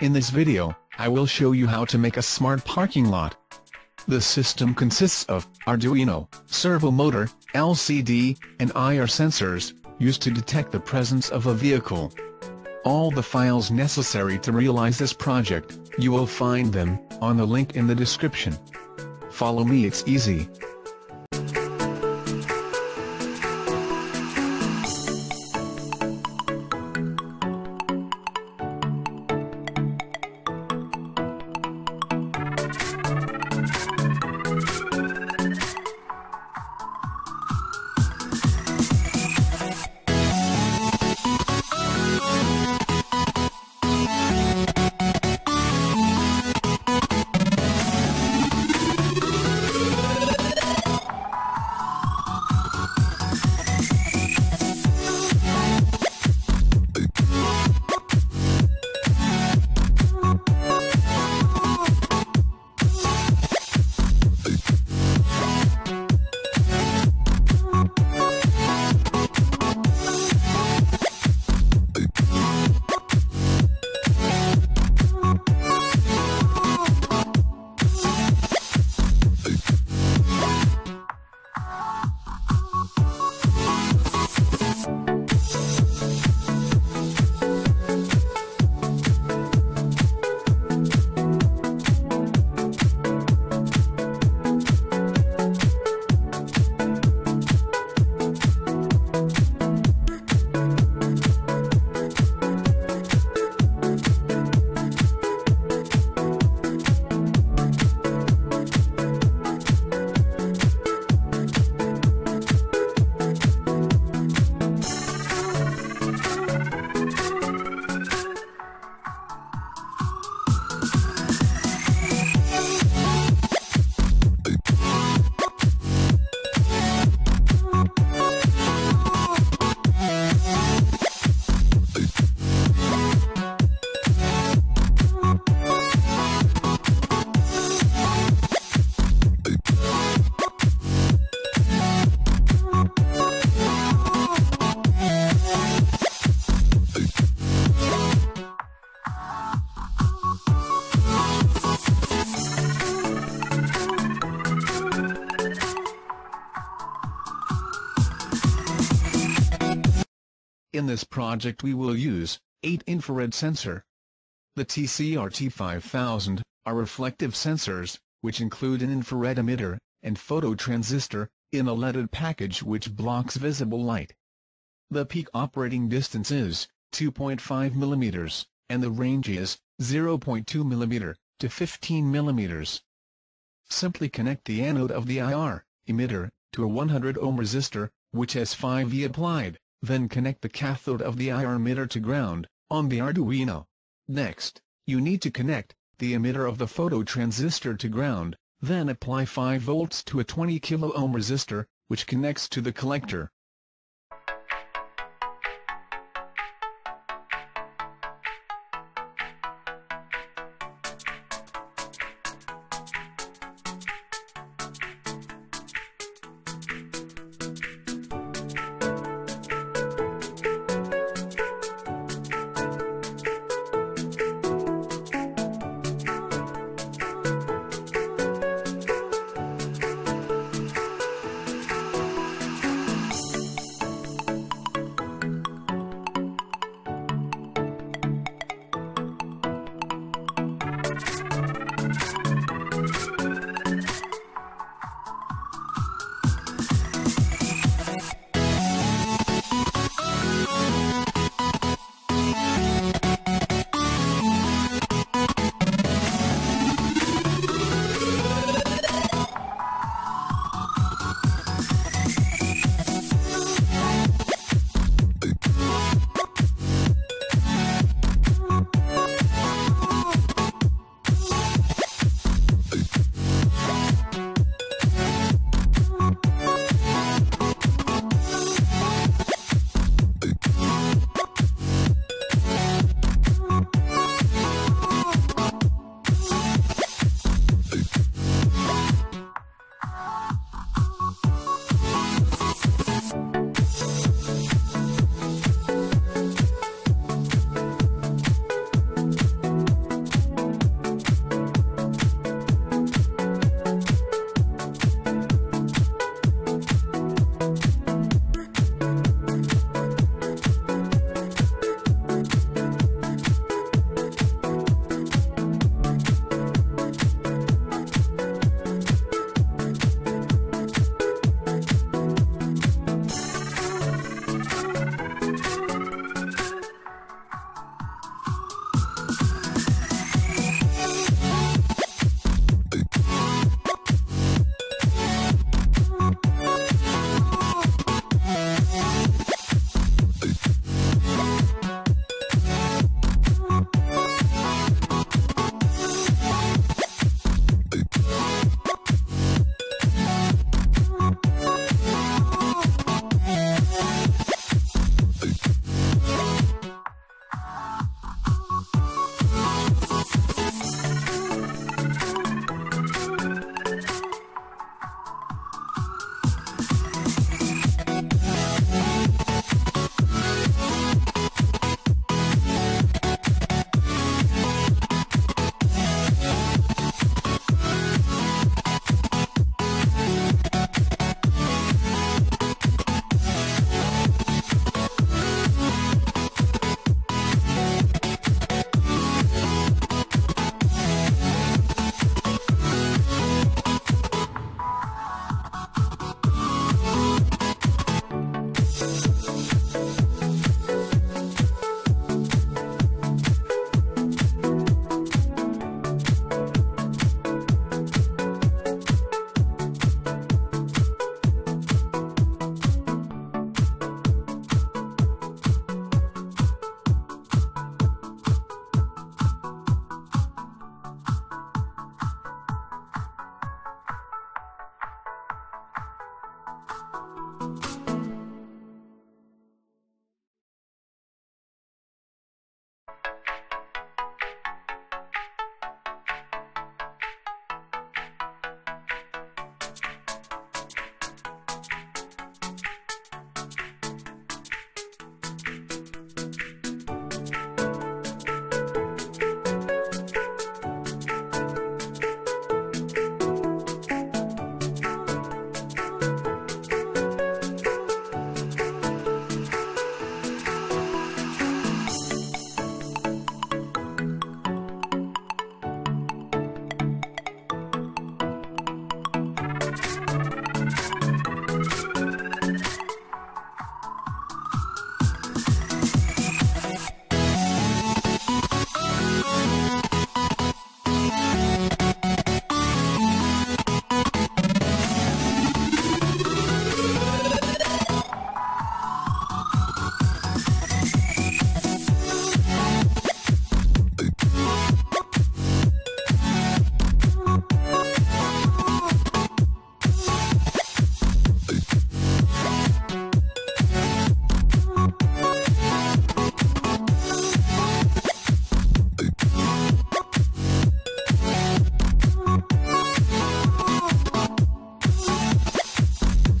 In this video, I will show you how to make a smart parking lot. The system consists of Arduino, servo motor, LCD, and IR sensors, used to detect the presence of a vehicle. All the files necessary to realize this project, you will find them, on the link in the description. Follow me it's easy. In this project we will use 8 infrared sensor. The TCRT5000 are reflective sensors, which include an infrared emitter and phototransistor in a leaded package which blocks visible light. The peak operating distance is 2.5 mm, and the range is 0.2 mm to 15 mm. Simply connect the anode of the IR emitter to a 100 ohm resistor, which has 5V applied. Then connect the cathode of the IR emitter to ground, on the Arduino. Next, you need to connect the emitter of the phototransistor to ground, then apply 5 volts to a 20 kilo ohm resistor, which connects to the collector,